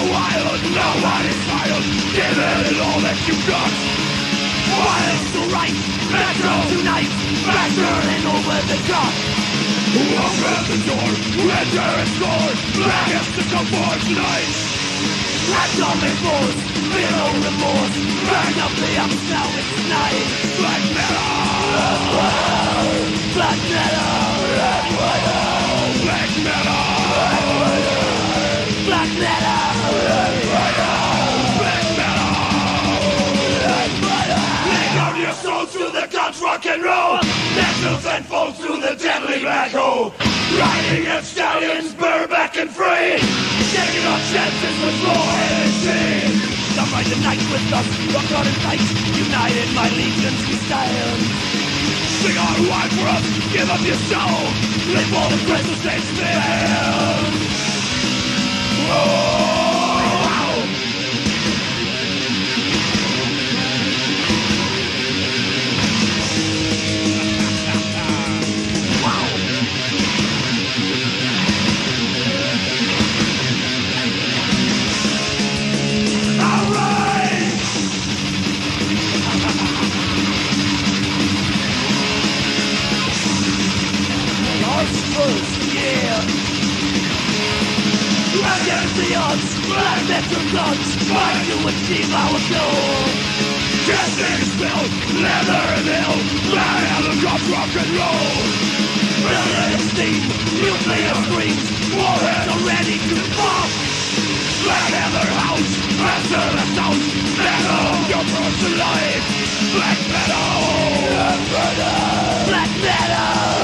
the wild, nobody's wild? Give it all that you've got. Wild to right, metro tonight Better than over the top. Open the door, enter and score Black is the comfort tonight Act on feel no remorse Back up the ups, now it's night. Black metal Black metal Black metal Black metal Black metal Black metal. Rock and roll. Nationals and foes through the deadly black hole. Riding as stallions, bareback and free. Taking our chances with machine Come ride the night with us, rock on and fight United my legions we stand. Sing our wide for us, give up your soul. Live all the crystal states stand Whoa! Odds, black metal guns, fight to achieve our goal. Casting spell, leather and fly out of rock, and roll. Brilliant steam, nuclear screams, are ready to pop. Black Heather House, master the sound, metal, your person life. Black metal, black metal, black metal,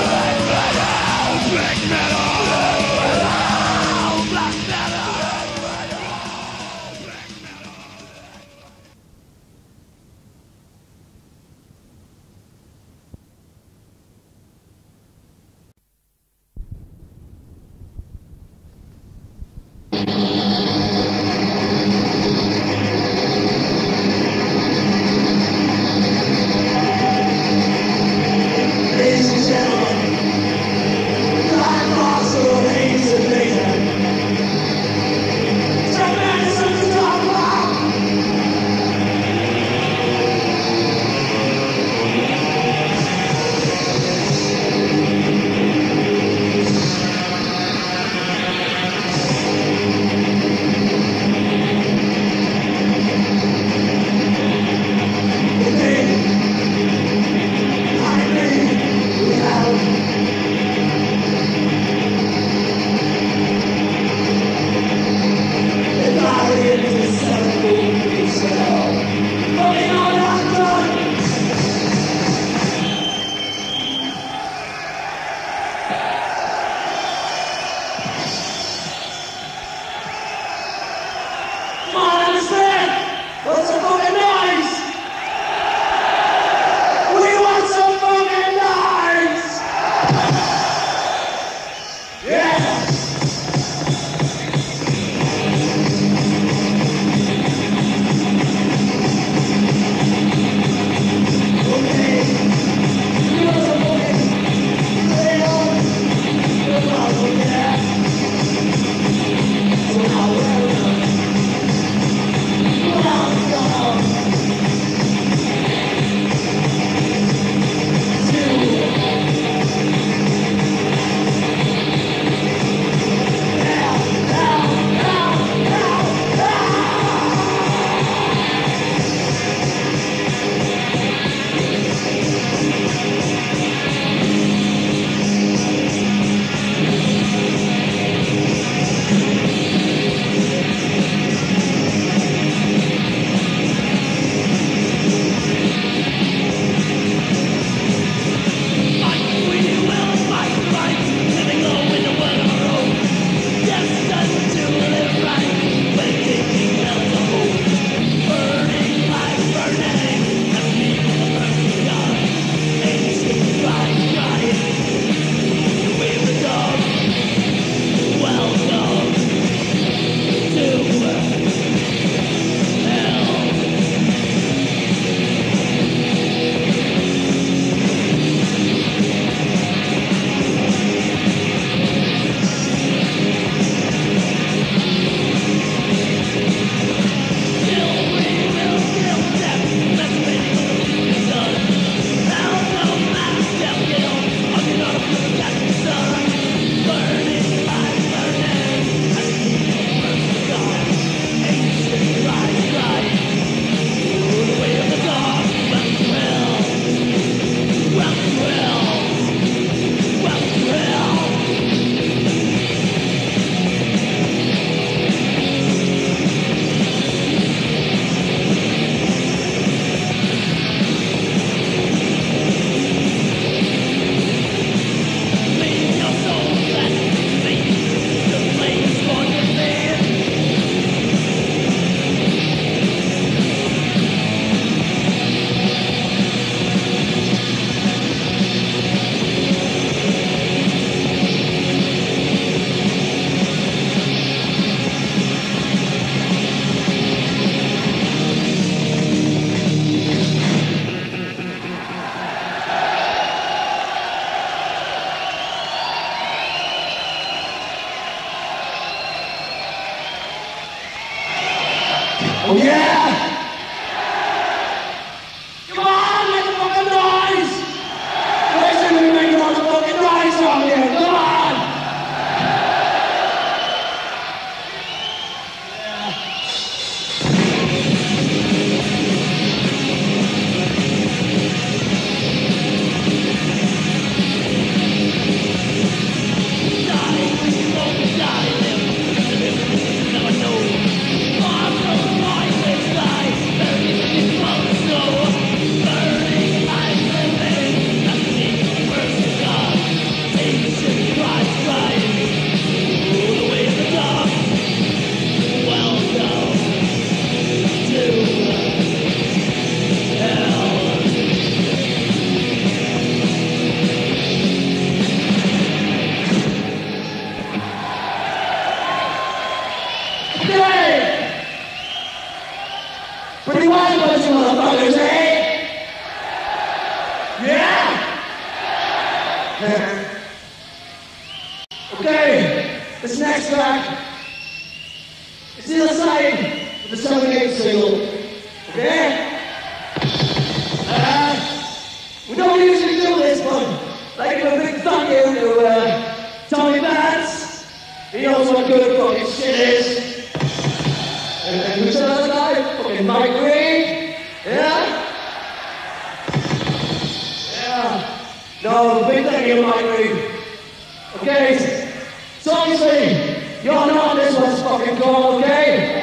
all okay?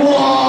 Whoa!